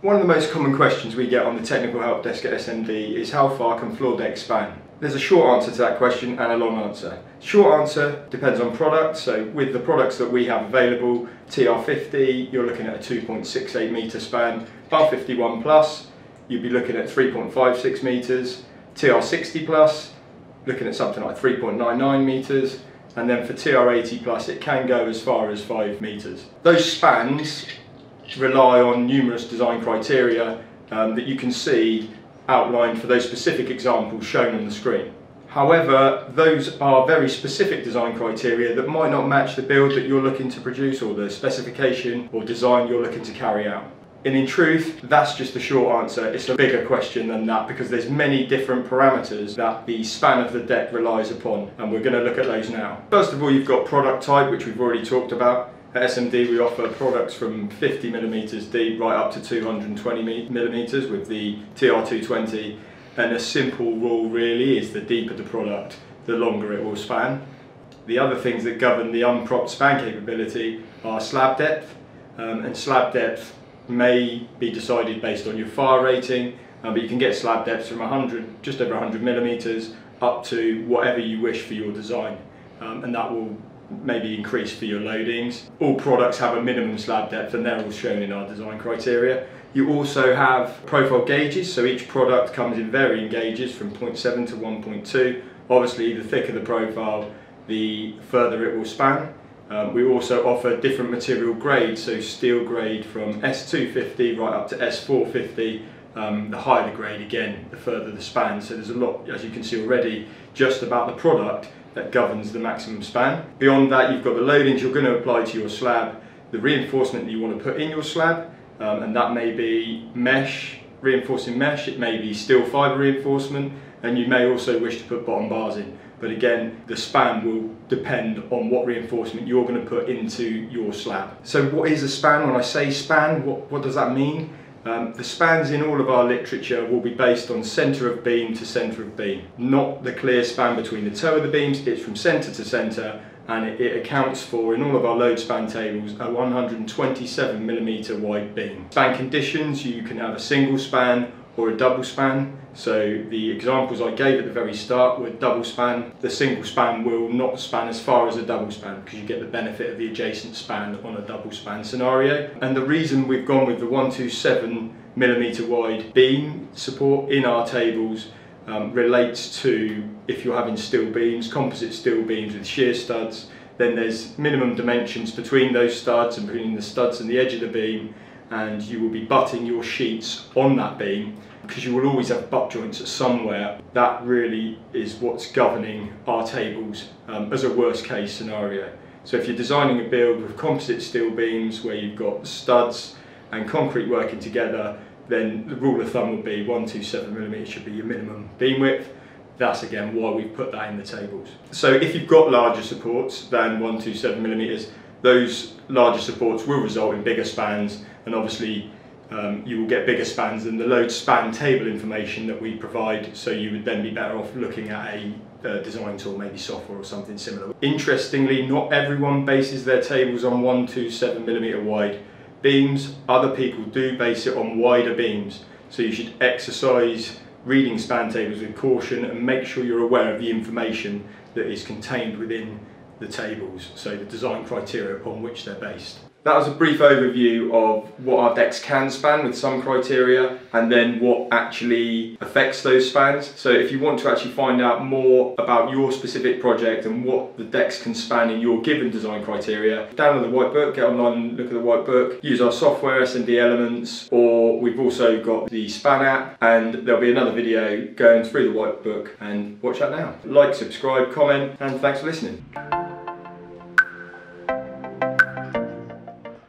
One of the most common questions we get on the technical help desk at SMD is how far can floor deck span? There's a short answer to that question and a long answer. Short answer depends on product, so with the products that we have available, TR50, you're looking at a 2.68 metre span, R51 Plus, you'd be looking at 3.56 metres, TR60 Plus, looking at something like 3.99 metres, and then for TR80 Plus it can go as far as 5 metres. Those spans rely on numerous design criteria um, that you can see outlined for those specific examples shown on the screen. However, those are very specific design criteria that might not match the build that you're looking to produce or the specification or design you're looking to carry out. And in truth, that's just the short answer. It's a bigger question than that because there's many different parameters that the span of the deck relies upon and we're going to look at those now. First of all, you've got product type, which we've already talked about. At SMD we offer products from 50 millimeters deep right up to 220 millimeters with the TR220 and a simple rule really is the deeper the product the longer it will span. The other things that govern the unpropped span capability are slab depth. Um, and slab depth may be decided based on your fire rating um, but you can get slab depths from 100, just over 100 millimeters up to whatever you wish for your design. Um, and that will maybe increase for your loadings. All products have a minimum slab depth and they're all shown in our design criteria. You also have profile gauges, so each product comes in varying gauges from 0.7 to 1.2. Obviously the thicker the profile, the further it will span. Um, we also offer different material grades, so steel grade from S250 right up to S450. Um, the higher the grade again, the further the span. So there's a lot, as you can see already, just about the product that governs the maximum span. Beyond that, you've got the loadings you're going to apply to your slab, the reinforcement that you want to put in your slab, um, and that may be mesh, reinforcing mesh, it may be steel fibre reinforcement, and you may also wish to put bottom bars in. But again, the span will depend on what reinforcement you're going to put into your slab. So what is a span? When I say span, what, what does that mean? Um, the spans in all of our literature will be based on centre of beam to centre of beam, not the clear span between the toe of the beams, it's from centre to centre and it, it, accounts for, in all of our load span tables, a 127 millimetre wide beam. Span conditions, you can have a single span or a double span. So the examples I gave at the very start were double span. The single span will not span as far as a double span because you get the benefit of the adjacent span on a double span scenario. And the reason we've gone with the 127 millimeter wide beam support in our tables um, relates to if you're having steel beams, composite steel beams with shear studs, then there's minimum dimensions between those studs and between the studs and the edge of the beam and you will be butting your sheets on that beam because you will always have butt joints somewhere. That really is what's governing our tables um, as a worst case scenario. So if you're designing a build with composite steel beams where you've got studs and concrete working together, then the rule of thumb would be 127 millimeters should be your minimum beam width. That's again why we've put that in the tables. So if you've got larger supports than 127 millimeters, those larger supports will result in bigger spans and obviously um, you will get bigger spans than the load span table information that we provide so you would then be better off looking at a uh, design tool, maybe software or something similar. Interestingly, not everyone bases their tables on 1 to 7 millimeter wide beams. Other people do base it on wider beams. So you should exercise reading span tables with caution and make sure you're aware of the information that is contained within the tables, so the design criteria upon which they're based. That was a brief overview of what our decks can span with some criteria and then what actually affects those spans. So if you want to actually find out more about your specific project and what the decks can span in your given design criteria, download the white book, get online and look at the white book, use our software, SMD Elements, or we've also got the Span app and there'll be another video going through the white book and watch that now. Like, subscribe, comment, and thanks for listening.